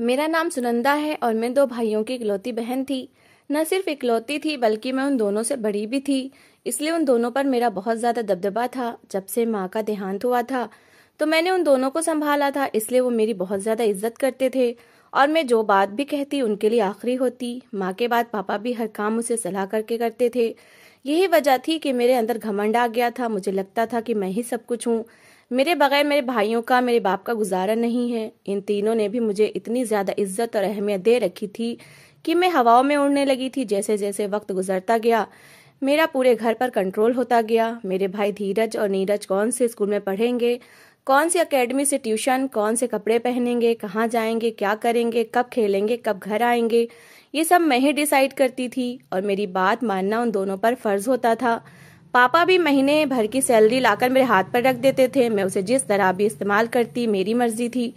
मेरा नाम सुनंदा है और मैं दो भाइयों की इकलौती बहन थी। न सिर्फ़ इकलौती थी, बल्कि मैं उन दोनों से बड़ी भी थी। इसलिए उन दोनों पर मेरा बहुत ज़्यादा दबदबा था। जब से माँ का देहांत हुआ था तो मैंने उन दोनों को संभाला था। इसलिए वो मेरी बहुत ज़्यादा इज़्ज़त करते थे और मैं जो बात भी कहती, उनके लिए आखिरी होती। माँ के बाद पापा भी हर काम उसे सलाह करके करते थे। यही वजह थी कि मेरे अंदर घमंड आ गया था। मुझे लगता था कि मैं ही सब कुछ हूँ। मेरे बगैर मेरे भाइयों का, मेरे बाप का गुजारा नहीं है। इन तीनों ने भी मुझे इतनी ज़्यादा इज़्ज़त और अहमियत दे रखी थी कि मैं हवाओं में उड़ने लगी थी। जैसे जैसे वक्त गुजरता गया, मेरा पूरे घर पर कंट्रोल होता गया। मेरे भाई धीरज और नीरज कौन से स्कूल में पढ़ेंगे? कौन सी अकेडमी से ट्यूशन कौन से कपड़े पहनेंगे? कहाँ जाएँगे? क्या करेंगे? कब खेलेंगे? कब घर आएँगे? ये सब मैं ही डिसाइड करती थी और मेरी बात मानना उन दोनों पर फ़र्ज़ होता था। पापा भी महीने भर की सैलरी लाकर मेरे हाथ पर रख देते थे। मैं उसे जिस तरह भी इस्तेमाल करती, मेरी मर्ज़ी थी।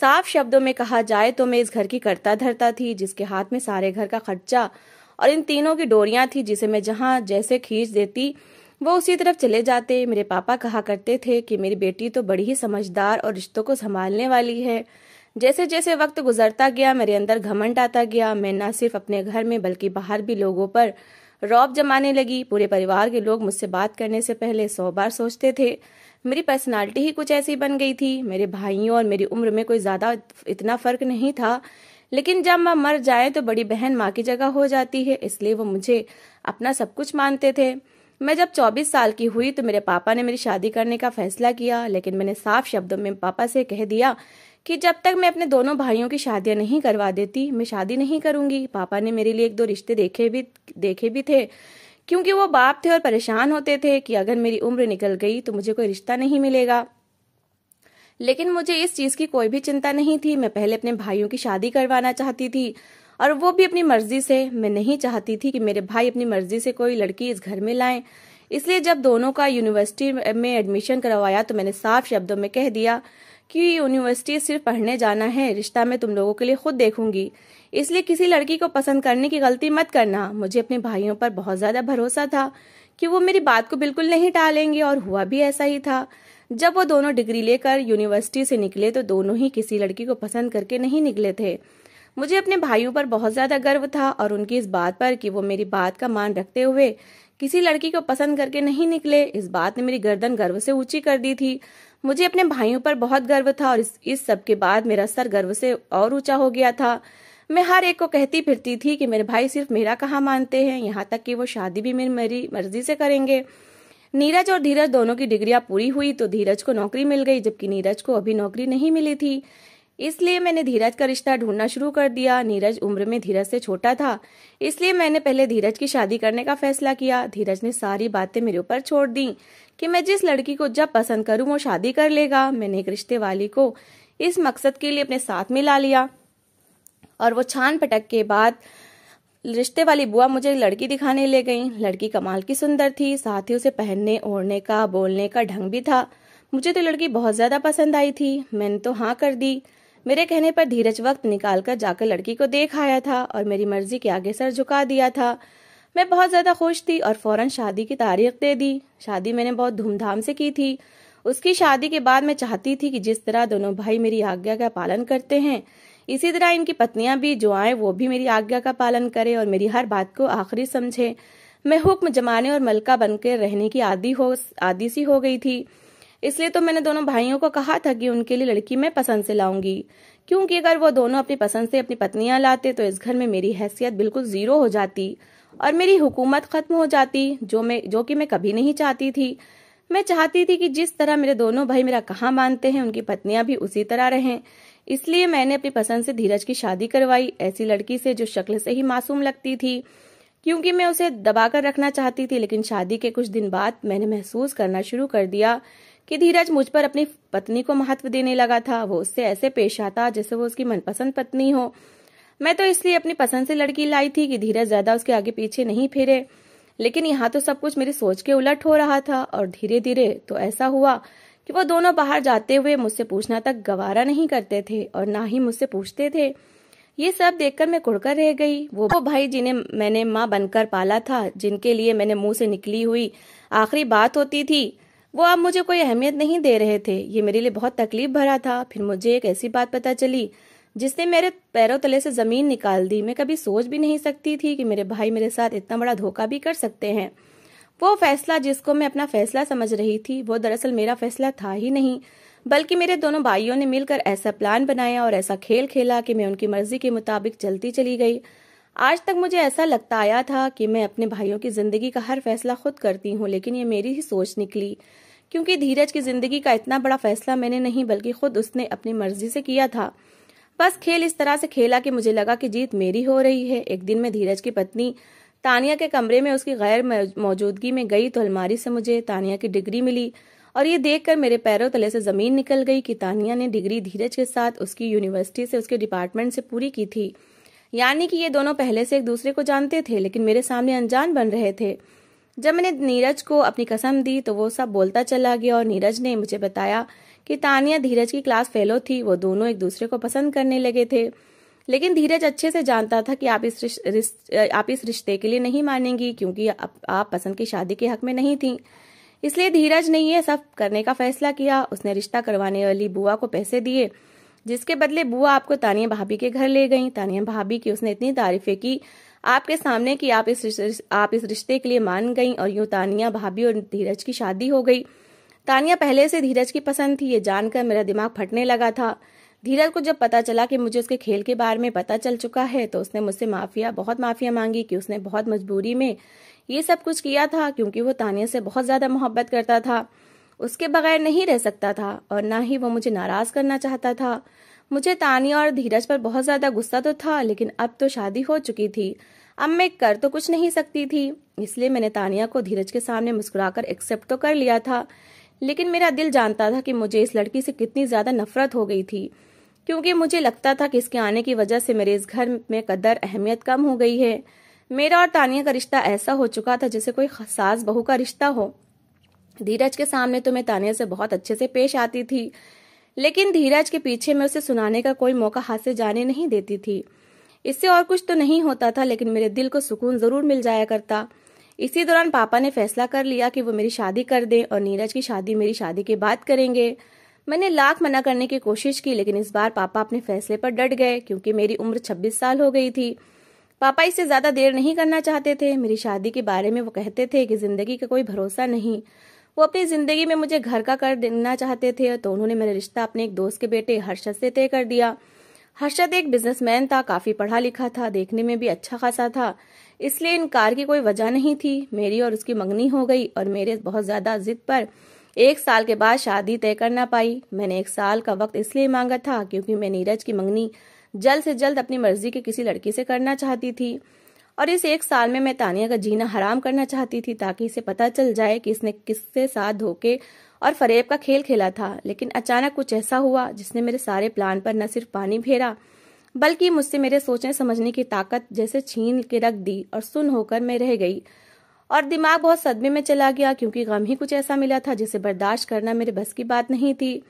साफ़ शब्दों में कहा जाए तो मैं इस घर की करता धरता थी, जिसके हाथ में सारे घर का खर्चा और इन तीनों की डोरियाँ थी, जिसे मैं जहाँ जैसे खींच देती, वो उसी तरफ़ चले जाते। मेरे पापा कहा करते थे कि मेरी बेटी तो बड़ी ही समझदार और रिश्तों को संभालने वाली है। जैसे जैसे वक्त गुजरता गया, मेरे अंदर घमंड आता गया, मैं न सिर्फ़ अपने घर में बल्कि बाहर भी लोगों पर रौब जमाने लगी। पूरे परिवार के लोग मुझसे बात करने से पहले सौ बार सोचते थे, मेरी पर्सनालिटी ही कुछ ऐसी बन गई थी। मेरे भाइयों और मेरी उम्र में कोई ज़्यादा इतना फ़र्क नहीं था, लेकिन जब माँ मर जाए तो बड़ी बहन माँ की जगह हो जाती है, इसलिए वो मुझे अपना सब कुछ मानते थे। मैं जब 24 साल की हुई तो मेरे पापा ने मेरी शादी करने का फैसला किया, लेकिन मैंने साफ़ शब्दों में पापा से कह दिया कि जब तक मैं अपने दोनों भाइयों की शादियाँ नहीं करवा देती, मैं शादी नहीं करूँगी। पापा ने मेरे लिए एक दो रिश्ते देखे भी देखे भी थे, क्योंकि वो बाप थे और परेशान होते थे कि अगर मेरी उम्र निकल गई तो मुझे कोई रिश्ता नहीं मिलेगा। लेकिन मुझे इस चीज़ की कोई भी चिंता नहीं थी। मैं पहले अपने भाइयों की शादी करवाना चाहती थी और वो भी अपनी मर्ज़ी से। मैं नहीं चाहती थी कि मेरे भाई अपनी मर्ज़ी से कोई लड़की इस घर में लाएँ। इसलिए जब दोनों का यूनिवर्सिटी में एडमिशन करवाया तो मैंने साफ़ शब्दों में कह दिया कि यूनिवर्सिटी सिर्फ़ पढ़ने जाना है, रिश्ता मैं तुम लोगों के लिए खुद देखूँगी। इसलिए किसी लड़की को पसंद करने की गलती मत करना। मुझे अपने भाइयों पर बहुत ज़्यादा भरोसा था कि वो मेरी बात को बिल्कुल नहीं टालेंगे और हुआ भी ऐसा ही था। जब वो दोनों डिग्री लेकर यूनिवर्सिटी से निकले तो दोनों ही किसी लड़की को पसंद करके नहीं निकले थे। मुझे अपने भाइयों पर बहुत ज़्यादा गर्व था और उनकी इस बात पर कि वो मेरी बात का मान रखते हुए किसी लड़की को पसंद करके नहीं निकले, इस बात ने मेरी गर्दन गर्व से ऊँची कर दी थी। मुझे अपने भाइयों पर बहुत गर्व था और इस, सब के बाद मेरा सर गर्व से और ऊँचा हो गया था। मैं हर एक को कहती फिरती थी कि मेरे भाई सिर्फ़ मेरा कहा मानते हैं यहाँ तक कि वो शादी भी मेरी मेरी मर्ज़ी से करेंगे। नीरज और धीरज दोनों की डिग्रियाँ पूरी हुई तो धीरज को नौकरी मिल गई जबकि नीरज को अभी नौकरी नहीं मिली थी। इसलिए मैंने धीरज का रिश्ता ढूंढना शुरू कर दिया। नीरज उम्र में धीरज से छोटा था इसलिए मैंने पहले धीरज की शादी करने का फैसला किया। धीरज ने सारी बातें मेरे ऊपर छोड़ दी। कि मैं जिस लड़की को जब पसंद करूँ, वो शादी कर लेगा। मैंने एक रिश्ते वाली को इस मकसद के लिए अपने साथ मिला लिया। और वो छान पटक के बाद रिश्ते वाली बुआ मुझे लड़की दिखाने ले गई। लड़की कमाल की सुंदर थी, साथ ही उसे पहनने, ओढ़ने का, बोलने का ढंग भी था। मुझे तो लड़की बहुत ज़्यादा पसंद आई थी। मैंने तो हाँ कर दी। मेरे कहने पर धीरज वक्त निकालकर जाकर लड़की को देख आया था और मेरी मर्ज़ी के आगे सर झुका दिया था। मैं बहुत ज़्यादा खुश थी और फ़ौरन शादी की तारीख दे दी। शादी मैंने बहुत धूमधाम से की थी। उसकी शादी के बाद मैं चाहती थी कि जिस तरह दोनों भाई मेरी आज्ञा का पालन करते हैं, इसी तरह इनकी पत्नियाँ भी जो आए, वो भी मेरी आज्ञा का पालन करे और मेरी हर बात को आखिरी समझे। मैं हुक्म जमाने और मलका बनकर रहने की आदि हो, आदि सी हो गई थी। इसलिए तो मैंने दोनों भाइयों को कहा था कि उनके लिए लड़की मैं पसंद से लाऊँगी। क्योंकि अगर वो दोनों अपनी पसंद से अपनी पत्नियाँ लाते तो इस घर में मेरी हैसियत बिल्कुल ज़ीरो हो जाती। और मेरी हुकूमत खत्म हो जाती, जो मैं, जो कि मैं कभी नहीं चाहती थी। मैं चाहती थी कि जिस तरह मेरे दोनों भाई मेरा कहा मानते हैं, उनकी पत्नियाँ भी उसी तरह रहें। इसलिए मैंने अपनी पसंद से धीरज की शादी करवाई, ऐसी लड़की से जो शक्ल से ही मासूम लगती थी। क्योंकि मैं उसे दबाकर रखना चाहती थी, लेकिन शादी के कुछ दिन बाद मैंने महसूस करना शुरू कर दिया कि धीरज मुझ पर अपनी पत्नी को महत्व देने लगा था। वो उससे ऐसे पेश आता जैसे वो उसकी मनपसंद पत्नी हो। मैं तो इसलिए अपनी पसंद से लड़की लाई थी कि धीरज ज़्यादा उसके आगे पीछे नहीं फिरे। लेकिन यहाँ तो सब कुछ मेरी सोच के उलट हो रहा था और धीरे धीरे तो ऐसा हुआ कि वो दोनों बाहर जाते हुए मुझसे पूछना तक गवारा नहीं करते थे और ना ही मुझसे पूछते थे। ये सब देखकर मैं कुड़कर रह गई। वो भाई जिन्हें मैंने माँ बनकर पाला था, जिनके लिए मैंने मुँह से निकली हुई आखिरी बात होती थी, वो अब मुझे कोई अहमियत नहीं दे रहे थे। ये मेरे लिए बहुत तकलीफ़ भरा था। फिर मुझे एक ऐसी बात पता चली जिसने मेरे पैरों तले से ज़मीन निकाल दी। मैं कभी सोच भी नहीं सकती थी कि मेरे भाई मेरे साथ इतना बड़ा धोखा भी कर सकते हैं। वो फैसला जिसको मैं अपना फैसला समझ रही थी, वो दरअसल मेरा फैसला था ही नहीं, बल्कि मेरे दोनों भाइयों ने मिलकर ऐसा प्लान बनाया और ऐसा खेल खेला कि मैं उनकी मर्ज़ी के मुताबिक चलती चली गई। आज तक मुझे ऐसा लगता आया था कि मैं अपने भाइयों की ज़िंदगी का हर फैसला खुद करती हूँ, लेकिन ये मेरी ही सोच निकली। क्योंकि धीरज की ज़िंदगी का इतना बड़ा फैसला मैंने नहीं, बल्कि खुद उसने अपनी मर्ज़ी से किया था। बस खेल इस तरह से खेला कि मुझे लगा कि जीत मेरी हो रही है। एक दिन मैं धीरज की पत्नी तानिया के कमरे में उसकी गैर मौजूदगी में गई तो अलमारी से मुझे तानिया की डिग्री मिली और ये देखकर मेरे पैरों तले से ज़मीन निकल गई कि तानिया ने डिग्री धीरज के साथ उसकी यूनिवर्सिटी से उसके डिपार्टमेंट से पूरी की थी। यानी कि ये दोनों पहले से एक दूसरे को जानते थे, लेकिन मेरे सामने अनजान बन रहे थे। जब मैंने नीरज को अपनी कसम दी तो वो सब बोलता चला गया और नीरज ने मुझे बताया कि तानिया धीरज की क्लास फेलो थी वो दोनों एक दूसरे को पसंद करने लगे थे। लेकिन धीरज अच्छे से जानता था कि आप इस रिश, रिश, आप इस रिश्ते के लिए नहीं मानेंगी क्योंकि आप, आप पसंद की शादी के हक में नहीं थी। इसलिए धीरज ने यह सब करने का फैसला किया। उसने रिश्ता करवाने वाली बुआ को पैसे दिए जिसके बदले बुआ आपको तानिया भाभी के घर ले गई। तानिया भाभी की उसने इतनी तारीफें की आपके सामने कि आप इस आप इस रिश्ते के लिए मान गई और यूँ तानिया भाभी और धीरज की शादी हो गई। तानिया पहले से धीरज की पसंद थी, ये जानकर मेरा दिमाग फटने लगा था। धीरज को जब पता चला कि मुझे उसके खेल के बारे में पता चल चुका है तो उसने मुझसे माफिया, बहुत माफिया मांगी कि उसने बहुत मजबूरी में ये सब कुछ किया था, क्योंकि वो तानिया से बहुत ज़्यादा मोहब्बत करता था। उसके बगैर नहीं रह सकता था, और ना ही वो मुझे नाराज़ करना चाहता था। मुझे तानिया और धीरज पर बहुत ज़्यादा गुस्सा तो था, लेकिन अब तो शादी हो चुकी थी। अब मैं कर तो कुछ नहीं सकती थी, इसलिए मैंने तानिया को धीरज के सामने मुस्कुराकर एक्सेप्ट तो कर लिया था। लेकिन मेरा दिल जानता था कि मुझे इस लड़की से कितनी ज़्यादा नफरत हो गई थी, क्योंकि मुझे लगता था कि इसके आने की वजह से मेरे इस घर में कदर अहमियत कम हो गई है। मेरा और तानिया का रिश्ता ऐसा हो चुका था जैसे कोई सास बहू का रिश्ता हो। धीरज के सामने तो मैं तानिया से बहुत अच्छे से पेश आती थी, लेकिन धीरज के पीछे मैं उसे सुनाने का कोई मौका हाथ से जाने नहीं देती थी। इससे और कुछ तो नहीं होता था, लेकिन मेरे दिल को सुकून ज़रूर मिल जाया करता। इसी दौरान पापा ने फैसला कर लिया कि वो मेरी शादी कर दें और नीरज की शादी मेरी शादी के बाद करेंगे। मैंने लाख मना करने की कोशिश की, लेकिन इस बार पापा अपने फैसले पर डट गए, क्योंकि मेरी उम्र 26 साल हो गई थी। पापा इससे ज़्यादा देर नहीं करना चाहते थे। मेरी शादी के बारे में वो कहते थे कि ज़िंदगी का कोई भरोसा नहीं। वो अपनी ज़िंदगी में मुझे घर का कर देना चाहते थे तो उन्होंने मेरा रिश्ता अपने एक दोस्त के बेटे हर्षद से तय कर दिया। हर्षद एक बिजनेसमैन था, काफ़ी पढ़ा लिखा था, देखने में भी अच्छा खासा था। इसलिए इनकार की कोई वजह नहीं थी। मेरी और उसकी मंगनी हो गई और मेरे बहुत ज़्यादा जिद पर एक साल के बाद शादी तय करना पाई। मैंने एक साल का वक्त इसलिए मांगा था क्योंकि मैं नीरज की मंगनी जल्द से जल्द अपनी मर्ज़ी के किसी लड़की से करना चाहती थी। और इस एक साल में मैं तानिया का जीना हराम करना चाहती थी ताकि इसे पता चल जाए कि इसने किससे साथ धोखे और फरेब का खेल खेला था। लेकिन अचानक कुछ ऐसा हुआ जिसने मेरे सारे प्लान पर न सिर्फ़ पानी फेरा बल्कि मुझसे मेरे सोचने समझने की ताकत जैसे छीन के रख दी और सुन होकर मैं रह गई। और दिमाग बहुत सदमे में चला गया क्योंकि गम ही कुछ ऐसा मिला था जिसे बर्दाश्त करना मेरे बस की बात नहीं थी।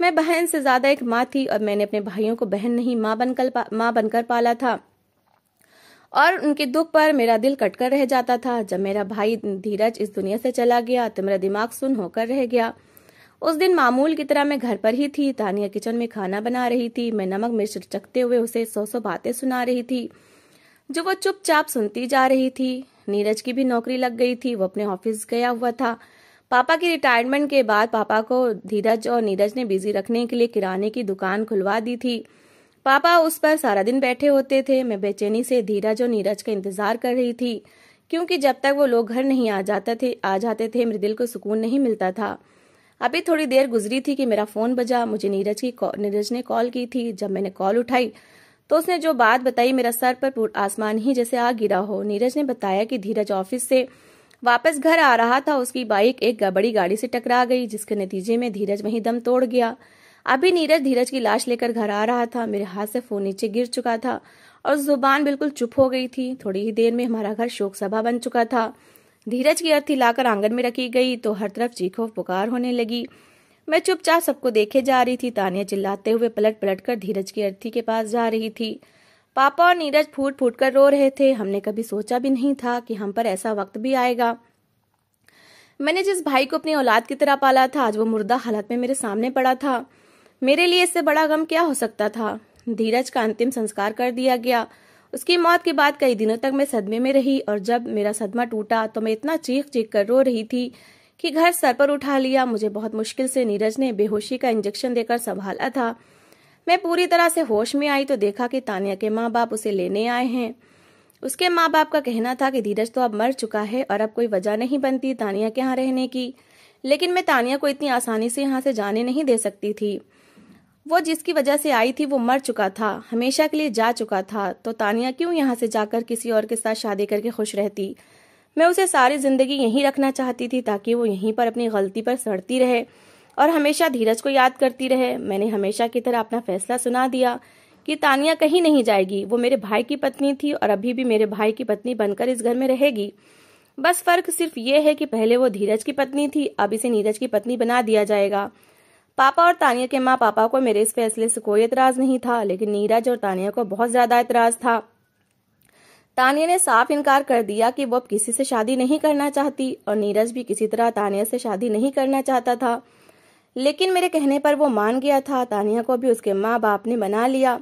मैं बहन से ज़्यादा एक माँ थी और मैंने अपने भाइयों को बहन नहीं, माँ बनकर माँ बनकर पाला था। और उनके दुख पर मेरा दिल कटकर रह जाता था। जब मेरा भाई धीरज इस दुनिया से चला गया तो मेरा दिमाग सुन होकर रह गया। उस दिन मामूल की तरह मैं घर पर ही थी, तानिया किचन में खाना बना रही थी, मैं नमक मिर्च चखते हुए उसे सौ सौ बातें सुना रही थी, जो वो चुपचाप सुनती जा रही थी। नीरज की भी नौकरी लग गई थी, वो अपने ऑफ़िस गया हुआ था। पापा की रिटायरमेंट के बाद पापा को धीरज और नीरज ने बिज़ी रखने के लिए किराने की दुकान खुलवा दी थी। पापा उस पर सारा दिन बैठे होते थे, मैं बेचैनी से धीरज और नीरज का इंतज़ार कर रही थी, क्योंकि जब तक वो लोग घर नहीं आ जाते थे, आ जाते थे, मेरे दिल को सुकून नहीं मिलता था। अभी थोड़ी देर गुजरी थी कि मेरा फ़ोन बजा, मुझे नीरज की नीरज ने कॉल की थी। जब मैंने कॉल उठाई तो उसने जो बात बताई मेरा सर पर आसमान ही जैसे आ गिरा हो। नीरज ने बताया कि धीरज ऑफ़िस से वापस घर आ रहा था। उसकी बाइक एक बड़ी गाड़ी से टकरा गई, जिसके नतीजे में धीरज वहीं दम तोड़ गया। अभी नीरज धीरज की लाश लेकर घर आ रहा था। मेरे हाथ से फ़ोन नीचे गिर चुका था और ज़ुबान बिल्कुल चुप हो गई थी। थोड़ी ही देर में हमारा घर शोक सभा बन चुका था। धीरज की अर्थी लाकर आँगन में रखी गई तो हर तरफ़ चीखो पुकार होने लगी। मैं चुपचाप सबको देखे जा रही थी। तानिया चिल्लाते हुए पलट पलट कर धीरज की अर्थी के पास जा रही थी। पापा और नीरज फूट फूट कर रो रहे थे। हमने कभी सोचा भी नहीं था कि हम पर ऐसा वक्त भी आएगा। मैंने जिस भाई को अपनी औलाद की तरह पाला था, आज वो मुर्दा हालत में मेरे सामने पड़ा था। मेरे लिए इससे बड़ा गम क्या हो सकता था? धीरज का अंतिम संस्कार कर दिया गया। उसकी मौत के बाद कई दिनों तक मैं सदमे में रही और जब मेरा सदमा टूटा तो मैं इतना चीख चीख कर रो रही थी कि घर सर पर उठा लिया। मुझे बहुत मुश्किल से नीरज ने बेहोशी का इंजेक्शन देकर संभाला था। मैं पूरी तरह से होश में आई तो देखा कि तानिया के माँ बाप उसे लेने आए हैं। उसके माँ बाप का कहना था कि धीरज तो अब मर चुका है और अब कोई वजह नहीं बनती तानिया के यहाँ रहने की। लेकिन मैं तानिया को इतनी आसानी से यहाँ से जाने नहीं दे सकती थी। वो जिसकी वजह से आई थी, वो मर चुका था, हमेशा के लिए जा चुका था। तो तानिया क्यों यहाँ से जाकर किसी और के साथ शादी करके खुश रहती? मैं उसे सारी ज़िंदगी यहीं रखना चाहती थी ताकि वो यहीं पर अपनी गलती पर सड़ती रहे और हमेशा धीरज को याद करती रहे। मैंने हमेशा की तरह अपना फैसला सुना दिया कि तानिया कहीं नहीं जाएगी। वो मेरे भाई की पत्नी थी और अभी भी मेरे भाई की पत्नी बनकर इस घर में रहेगी। बस फ़र्क सिर्फ़ ये है कि पहले वो धीरज की पत्नी थी, अब इसे नीरज की पत्नी बना दिया जाएगा। पापा और तानिया के माँ पापा को मेरे इस फैसले से कोई एतराज़ नहीं था, लेकिन नीरज और तानिया को बहुत ज़्यादा एतराज़ था। तानिया ने साफ़ इनकार कर दिया कि वो किसी से शादी नहीं करना चाहती और नीरज भी किसी तरह तानिया से शादी नहीं करना चाहता था। लेकिन मेरे कहने पर वो मान गया था। तानिया को भी उसके माँ बाप ने बना लिया।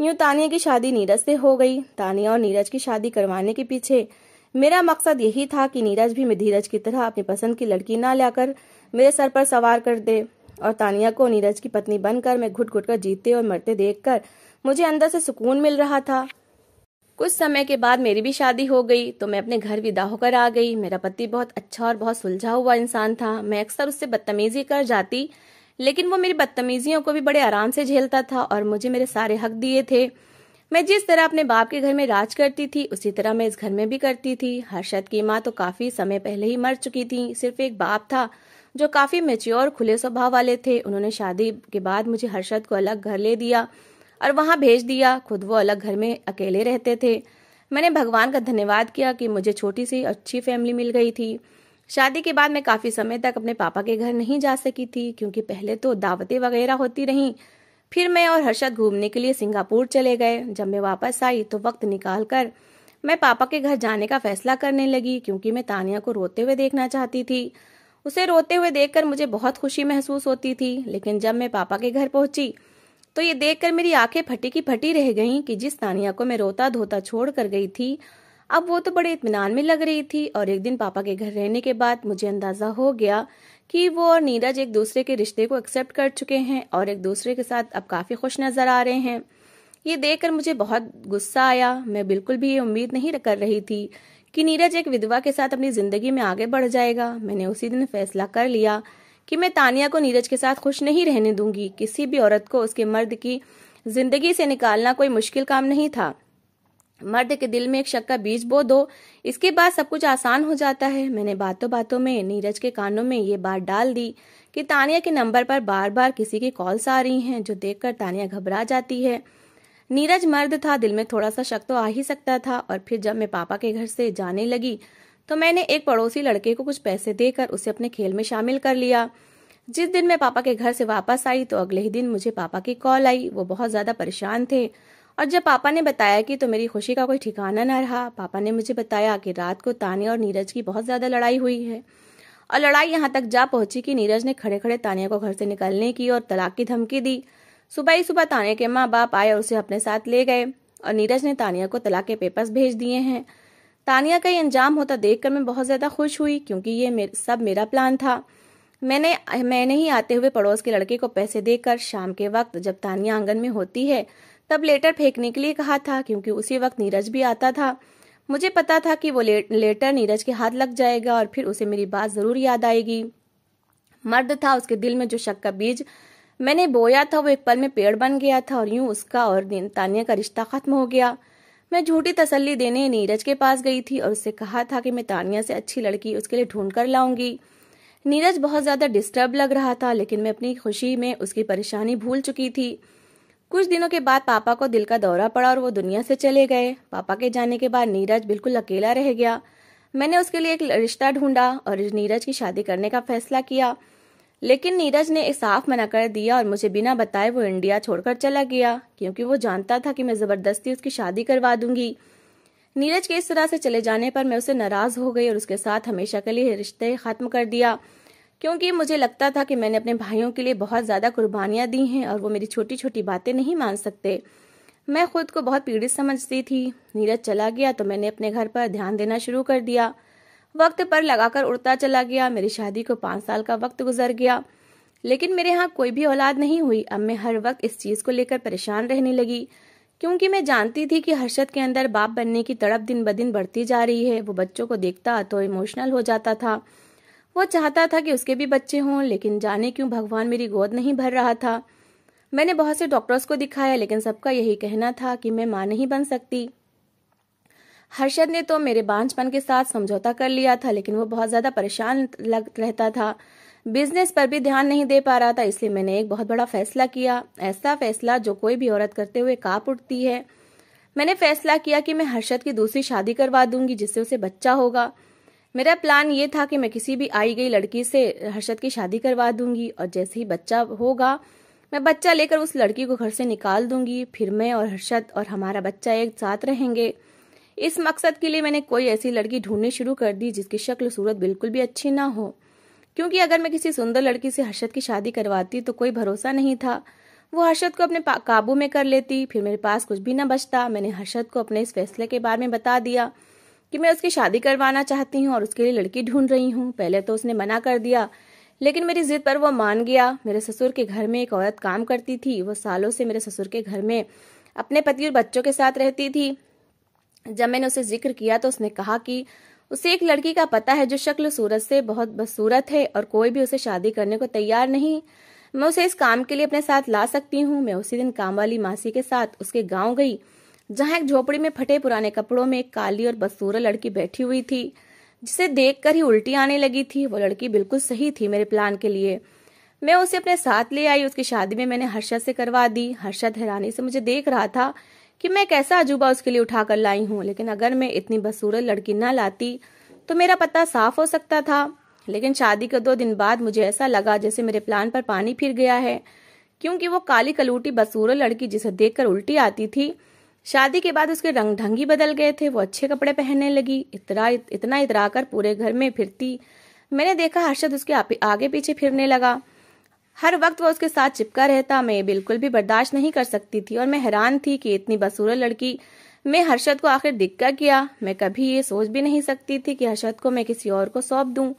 यूँ तानिया की शादी नीरज से हो गई। तानिया और नीरज की शादी करवाने के पीछे मेरा मकसद यही था कि नीरज भी मैं धीरज की तरह अपनी पसंद की लड़की ना लाकर मेरे सर पर सवार कर दे। और तानिया को नीरज की पत्नी बनकर मैं घुट घुट कर जीते और मरते देखकर मुझे अंदर से सुकून मिल रहा था। कुछ समय के बाद मेरी भी शादी हो गई तो मैं अपने घर विदा होकर आ गई। मेरा पति बहुत अच्छा और बहुत सुलझा हुआ इंसान था। मैं अक्सर उससे बदतमीजी कर जाती, लेकिन वो मेरी बदतमीजियों को भी बड़े आराम से झेलता था और मुझे मेरे सारे हक दिए थे। मैं जिस तरह अपने बाप के घर में राज करती थी, उसी तरह मैं इस घर में भी करती थी। हर्षद की माँ तो काफ़ी समय पहले ही मर चुकी थी, सिर्फ़ एक बाप था। जो काफ़ी मेच्योर खुले स्वभाव वाले थे। उन्होंने शादी के बाद मुझे हर्षद को अलग घर ले दिया और वहाँ भेज दिया। खुद वो अलग घर में अकेले रहते थे। मैंने भगवान का धन्यवाद किया कि मुझे छोटी सी अच्छी फैमिली मिल गई थी। शादी के बाद मैं काफ़ी समय तक अपने पापा के घर नहीं जा सकी थी, क्योंकि पहले तो दावतें वगैरह होती रहीं। फिर मैं और हर्षद घूमने के लिए सिंगापुर चले गए। जब मैं वापस आई तो वक्त निकाल कर मैं पापा के घर जाने का फैसला करने लगी, क्योंकि मैं तानिया को रोते हुए देखना चाहती थी। उसे रोते हुए देखकर मुझे बहुत खुशी महसूस होती थी, लेकिन जब मैं पापा के घर पहुँची तो ये देखकर मेरी आँखें फटी की फटी रह गईं कि जिस तानिया को मैं रोता धोता छोड़ कर गई थी, अब वो तो बड़े इतमान में लग रही थी और एक दिन पापा के घर रहने के बाद मुझे अंदाज़ा हो गया कि वो और नीरज एक दूसरे के रिश्ते को एक्सेप्ट कर चुके हैं और एक दूसरे के साथ अब काफ़ी खुश नज़र आ रहे हैं। ये देखकर मुझे बहुत गुस्सा आया, मैं बिल्कुल भी ये उम्मीद नहीं कर रही थी कि नीरज एक विधवा के साथ अपनी ज़िंदगी में आगे बढ़ जाएगा। मैंने उसी दिन फैसला कर लिया कि मैं तानिया को नीरज के साथ खुश नहीं रहने दूँगी। किसी भी औरत को उसके मर्द की ज़िंदगी से निकालना कोई मुश्किल काम नहीं था। मर्द के दिल में एक शक का बीज बो दो, इसके बाद सब कुछ आसान हो जाता है। मैंने बातों बातों में नीरज के कानों में ये बात डाल दी कि तानिया के नंबर पर बार बार किसी की कॉल्स आ रही हैं, जो देखकर तानिया घबरा जाती है। नीरज मर्द था, दिल में थोड़ा सा शक तो आ ही सकता था, और फिर जब मैं पापा के घर से जाने लगी तो मैंने एक पड़ोसी लड़के को कुछ पैसे देकर उसे अपने खेल में शामिल कर लिया। जिस दिन मैं पापा के घर से वापस आई तो अगले ही दिन मुझे पापा की कॉल आई। वो बहुत ज़्यादा परेशान थे, और जब पापा ने बताया कि तो मेरी खुशी का कोई ठिकाना न रहा, पापा ने मुझे बताया कि रात को तानिया और नीरज की बहुत ज़्यादा लड़ाई हुई है, और लड़ाई यहाँ तक जा पहुँची कि नीरज ने खड़े खड़े तानिया को घर से निकलने की और तलाक की धमकी दी। सुबह ही सुबह तानिया के माँ बाप आए और उसे अपने साथ ले गए और नीरज ने तानिया को तलाक के पेपर्स भेज दिए हैं। तानिया का ये अंजाम होता देखकर मैं बहुत ज़्यादा खुश हुई क्योंकि ये मेर, सब मेरा प्लान था। मैंने मैंने ही आते हुए पड़ोस के लड़के को पैसे देकर शाम के वक्त जब तानिया आँगन में होती है तब लेटर फेंकने के लिए कहा था क्योंकि उसी वक्त नीरज भी आता था। मुझे पता था कि वो ले, लेटर नीरज के हाथ लग जाएगा और फिर उसे मेरी बात ज़रूर याद आएगी। मर्द था उसके दिल में जो शक का बीज मैंने बोया था, वो एक पल में पेड़ बन गया था और यूँ उसका और तानिया का रिश्ता खत्म हो गया। मैं झूठी तसल्ली देने नीरज के पास गई थी और उससे कहा था कि मैं तानिया से अच्छी लड़की उसके लिए ढूंढ कर लाऊँगी। नीरज बहुत ज़्यादा डिस्टर्ब लग रहा था, लेकिन मैं अपनी खुशी में उसकी परेशानी भूल चुकी थी। कुछ दिनों के बाद पापा को दिल का दौरा पड़ा और वो दुनिया से चले गए। पापा के जाने के बाद नीरज बिल्कुल अकेला रह गया। मैंने उसके लिए एक रिश्ता ढूंढा और नीरज की शादी करने का फैसला किया। लेकिन नीरज ने साफ़ मना कर दिया और मुझे बिना बताए वो इंडिया छोड़कर चला गया, क्योंकि वो जानता था कि मैं ज़बरदस्ती उसकी शादी करवा दूँगी। नीरज के इस तरह से चले जाने पर मैं उसे नाराज़ हो गई और उसके साथ हमेशा के लिए रिश्ते खत्म कर दिया, क्योंकि मुझे लगता था कि मैंने अपने भाइयों के लिए बहुत ज़्यादा कुर्बानियाँ दी हैं और वो मेरी छोटी छोटी बातें नहीं मान सकते। मैं खुद को बहुत पीड़ित समझती थी। नीरज चला गया तो मैंने अपने घर पर ध्यान देना शुरू कर दिया। वक्त पर लगाकर उड़ता चला गया। मेरी शादी को पाँच साल का वक्त गुजर गया। लेकिन मेरे यहाँ कोई भी औलाद नहीं हुई। अब मैं हर वक्त इस चीज़ को लेकर परेशान रहने लगी, क्योंकि मैं जानती थी कि हर्षद के अंदर बाप बनने की तड़प दिन ब दिन बढ़ती जा रही है। वो बच्चों को देखता तो इमोशनल हो जाता था। वो चाहता था कि उसके भी बच्चे हों, लेकिन जाने क्यों भगवान मेरी गोद नहीं भर रहा था। मैंने बहुत से डॉक्टर्स को दिखाया, लेकिन सबका यही कहना था कि मैं माँ नहीं बन सकती। हर्षद ने तो मेरे बांझपन के साथ समझौता कर लिया था, लेकिन वो बहुत ज़्यादा परेशान लग रहता था। बिज़नेस पर भी ध्यान नहीं दे पा रहा था, इसलिए मैंने एक बहुत बड़ा फैसला किया। ऐसा फैसला जो कोई भी औरत करते हुए काप उठती है। मैंने फैसला किया कि मैं हर्षद की दूसरी शादी करवा दूँगी, जिससे उसे बच्चा होगा। मेरा प्लान ये था कि मैं किसी भी आई गई लड़की से हर्षद की शादी करवा दूँगी, और जैसे ही बच्चा होगा, मैं बच्चा लेकर उस लड़की को घर से निकाल दूँगी। फिर मैं और हर्षद और हमारा बच्चा एक साथ रहेंगे। इस मकसद के लिए मैंने कोई ऐसी लड़की ढूंढनी शुरू कर दी जिसकी शक्ल सूरत बिल्कुल भी अच्छी ना हो। क्योंकि अगर मैं किसी सुंदर लड़की से हर्षद की शादी करवाती तो कोई भरोसा नहीं था। वो हर्षद को अपने काबू में कर लेती, फिर मेरे पास कुछ भी न बचता। मैंने हर्षद को अपने इस फैसले के बारे में बता दिया कि मैं उसकी शादी करवाना चाहती हूँ और उसके लिए लड़की ढूंढ रही हूँ। पहले तो उसने मना कर दिया, लेकिन मेरी जिद पर वो मान गया। मेरे ससुर के घर में एक औरत काम करती थी। वो सालों से मेरे ससुर के घर में अपने पति और बच्चों के साथ रहती थी। जब मैंने उसे ज़िक्र किया तो उसने कहा कि उसे एक लड़की का पता है जो शक्ल सूरत से बहुत बदसूरत है और कोई भी उसे शादी करने को तैयार नहीं। मैं उसे इस काम के लिए अपने साथ ला सकती हूँ। मैं उसी दिन काम वाली मासी के साथ उसके गाँव गई, जहाँ एक झोपड़ी में फटे पुराने कपड़ों में एक काली और बदसूरत लड़की बैठी हुई थी, जिसे देखकर ही उल्टी आने लगी थी। वो लड़की बिल्कुल सही थी मेरे प्लान के लिए। मैं उसे अपने साथ ले आई। उसकी शादी में मैंने हर्षद से करवा दी। हर्षद हैरानी से मुझे देख रहा था कि मैं कैसा अजूबा उसके लिए उठा कर लाई हूँ। लेकिन अगर मैं इतनी बदसूरत लड़की न लाती तो मेरा पता साफ़ हो सकता था। लेकिन शादी के दो दिन बाद मुझे ऐसा लगा जैसे मेरे प्लान पर पानी फिर गया है। क्योंकि वो काली कलूटी बसूरत लड़की जिसे देखकर उल्टी आती थी, शादी के बाद उसके रंग ढंगी बदल गए थे, वो अच्छे कपड़े पहनने लगी इतरा इतना इतरा कर पूरे घर में फिरती। मैंने देखा हर्षद उसके आगे पीछे फिरने लगा। हर वक्त वो उसके साथ चिपका रहता। मैं बिल्कुल भी बर्दाश्त नहीं कर सकती थी और मैं हैरान थी कि इतनी बसूरत लड़की मैं हर्षद को आखिर दिक्का किया। मैं कभी ये सोच भी नहीं सकती थी कि हर्षद को मैं किसी और को सौंप दूँ।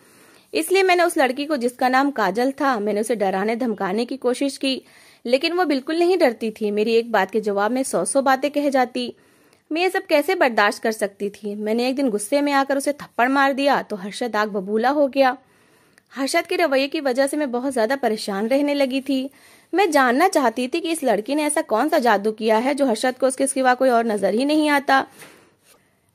इसलिए मैंने उस लड़की को, जिसका नाम काजल था, मैंने उसे डराने, धमकाने की कोशिश की, लेकिन वो बिल्कुल नहीं डरती थी। मेरी एक बात के जवाब में सौ सौ बातें कह जाती। मैं ये सब कैसे बर्दाश्त कर सकती थी? मैंने एक दिन गुस्से में आकर उसे थप्पड़ मार दिया तो हर्षद आग बबूला हो गया। हर्षद के रवैये की वजह से मैं बहुत ज़्यादा परेशान रहने लगी थी। मैं जानना चाहती थी कि इस लड़की ने ऐसा कौन सा जादू किया है जो हर्षद को उसके सिवा कोई और नज़र ही नहीं आता।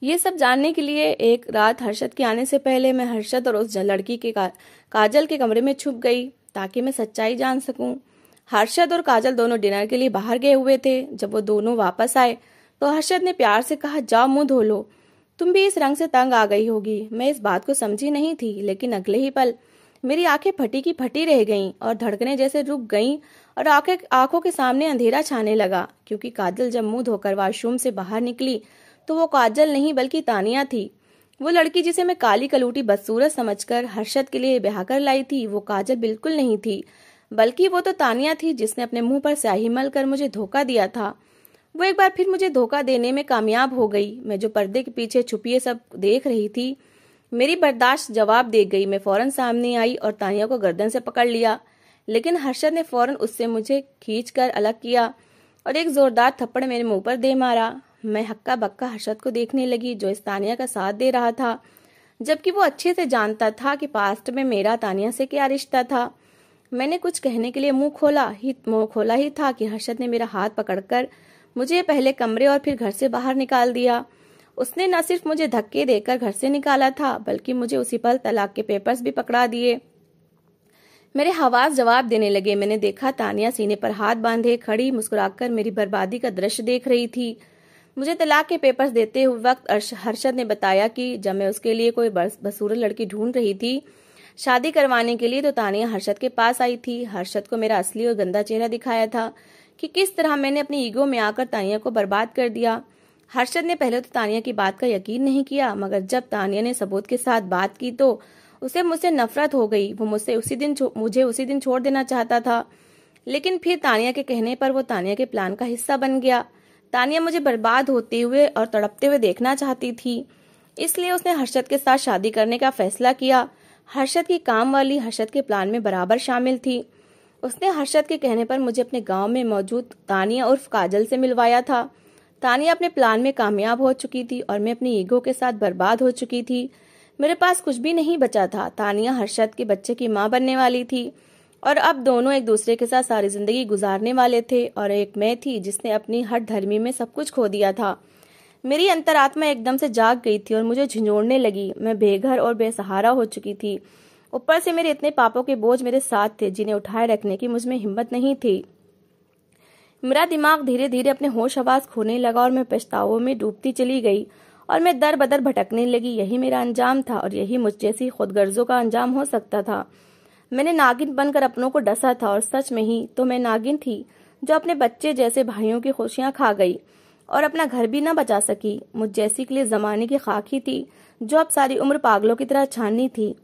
ये सब जानने के लिए एक रात हर्षद के आने से पहले मैं हर्षद और उस लड़की के का, काजल के कमरे में छुप गई ताकि मैं सच्चाई जान सकूँ। हर्षद और काजल दोनों डिनर के लिए बाहर गए हुए थे। जब वो दोनों वापस आए तो हर्षद ने प्यार से कहा जाओ मुँह धो लो। तुम भी इस रंग से तंग आ गई होगी। मैं इस बात को समझी नहीं थी लेकिन अगले ही पल मेरी आँखें फटी की फटी रह गईं और धड़कने जैसे रुक गईं और आँखें, आँखों के सामने अंधेरा छाने लगा। क्योंकि काजल जब मुँह धोकर वॉशरूम से बाहर निकली तो वो काजल नहीं बल्कि तानिया थी। वो लड़की जिसे मैं काली कलूटी बदसूरत समझकर हर्षद के लिए ब्याह कर लाई थी, वो काजल बिल्कुल नहीं थी। बल्कि वो तो तानिया थी जिसने अपने मुँह पर स्याही मल कर मुझे धोखा दिया था। वो एक बार फिर मुझे धोखा देने में कामयाब हो गई। मैं जो पर्दे के पीछे छुपिए सब देख रही थी मेरी बर्दाश्त जवाब दे गई। मैं फ़ौरन सामने आई और तानिया को गर्दन से पकड़ लिया। लेकिन हर्षद ने फ़ौरन उससे मुझे खींच कर अलग किया और एक जोरदार थप्पड़ मेरे मुँह पर दे मारा। मैं हक्का बक्का हर्षद को देखने लगी, जो इस तानिया का साथ दे रहा था, जबकि वो अच्छे से जानता था कि पास्ट में मेरा तानिया से क्या रिश्ता था। मैंने कुछ कहने के लिए मुँह खोला ही, मुँह खोला ही था कि हर्षद ने मेरा हाथ पकड़कर मुझे पहले कमरे और फिर घर से बाहर निकाल दिया। उसने न सिर्फ़ मुझे धक्के देकर घर से निकाला था, बल्कि मुझे उसी पल तलाक के पेपर्स भी पकड़ा दिए। मेरे हवास जवाब देने लगे। मैंने देखा तानिया सीने पर हाथ बांधे खड़ी, मुस्कुराकर मेरी बर्बादी का दृश्य देख रही थी। मुझे तलाक के पेपर्स देते हुए वक्त हर्षद ने बताया कि जब मैं उसके लिए कोई बसूर लड़की ढूंढ रही थी, शादी करवाने के लिए तो तानिया हर्षद के पास आई थी। हर्षद को मेरा असली और गंदा चेहरा दिखाया था कि किस तरह मैंने अपनी ईगो में आकर तानिया को बर्बाद कर दिया। हर्षद ने पहले तो तानिया की बात का यकीन नहीं किया, मगर जब तानिया ने सबूत के साथ बात की तो उसे मुझसे नफरत हो गई। वो मुझसे उसी दिन मुझे उसी दिन छोड़ देना चाहता था। लेकिन फिर तानिया के कहने पर वो तानिया के प्लान का हिस्सा बन गया। तानिया मुझे बर्बाद होते हुए और तड़पते हुए देखना चाहती थी। इसलिए उसने हर्षद के साथ शादी करने का फैसला किया। हर्षद की काम वाली हर्षद के प्लान में बराबर शामिल थी। उसने हर्षद के कहने पर मुझे अपने गाँव में मौजूद तानिया उर्फ़ काजल से मिलवाया था। तानिया अपने प्लान में कामयाब हो चुकी थी और मैं अपनी ईगो के साथ बर्बाद हो चुकी थी। मेरे पास कुछ भी नहीं बचा था। तानिया हर्षद के बच्चे की माँ बनने वाली थी और अब दोनों एक दूसरे के साथ सारी ज़िंदगी गुजारने वाले थे और एक मैं थी जिसने अपनी हर धर्मी में सब कुछ खो दिया था। मेरी अंतरात्मा एकदम से जाग गई थी और मुझे झिझोड़ने लगी। मैं बेघर और बेसहारा हो चुकी थी। ऊपर से मेरे इतने पापों के बोझ मेरे साथ थे जिन्हें उठाए रखने की मुझमें हिम्मत नहीं थी। मेरा दिमाग धीरे धीरे अपने होश आवाज़ खोने लगा और मैं पछतावों में डूबती चली गई और मैं दर बदर भटकने लगी। यही मेरा अंजाम था और यही मुझ जैसी खुदगर्जों का अंजाम हो सकता था। मैंने नागिन बनकर अपनों को डसा था और सच में ही तो मैं नागिन थी, जो अपने बच्चे जैसे भाइयों की खुशियाँ खा गई और अपना घर भी न बचा सकी। मुझ जैसी के लिए जमाने की खाकी थी, जो अब सारी उम्र पागलों की तरह छाननी थी।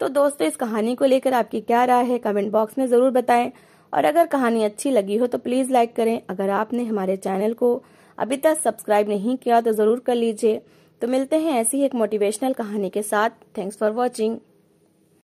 तो दोस्तों, इस कहानी को लेकर आपकी क्या राय है? कमेंट बॉक्स में ज़रूर बताएँ। और अगर कहानी अच्छी लगी हो तो प्लीज़ लाइक करें। अगर आपने हमारे चैनल को अभी तक सब्सक्राइब नहीं किया तो ज़रूर कर लीजिए। तो मिलते हैं ऐसी ही एक मोटिवेशनल कहानी के साथ। Thanks for watching